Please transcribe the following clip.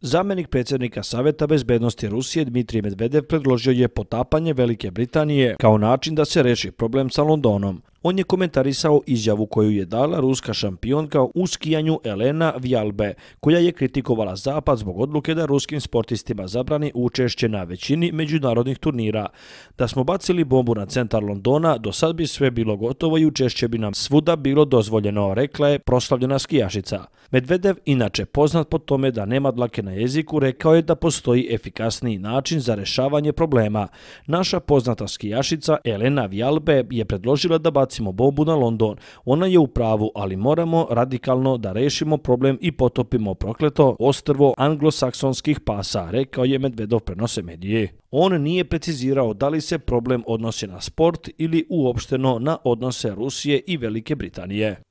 Zamjenik predsjednika Saveta bezbednosti Rusije Dmitrij Medvedev predložio je potapanje Velike Britanije kao način da se reši problem sa Londonom. On je komentarisao izjavu koju je dala ruska šampionka u skijanju Elena Vjalbe, koja je kritikovala Zapad zbog odluke da ruskim sportistima zabrani učešće na većini međunarodnih turnira. Da smo bacili bombu na centar Londona, do sad bi sve bilo gotovo i učešće bi nam svuda bilo dozvoljeno, rekla je proslavljena skijašica. Medvedev, inače poznat po tome da nema dlake na jeziku, rekao je da postoji efikasniji način za rešavanje problema. Naša poznata skijašica Elena Vjalbe je predložila da bacimo bombu na London. Ona je u pravu, ali moramo radikalno da rešimo problem i potopimo prokleto ostrvo anglosaksonskih pasa, rekao je Medvedov prenose medije. On nije precizirao da li se problem odnosi na sport ili uopšteno na odnose Rusije i Velike Britanije.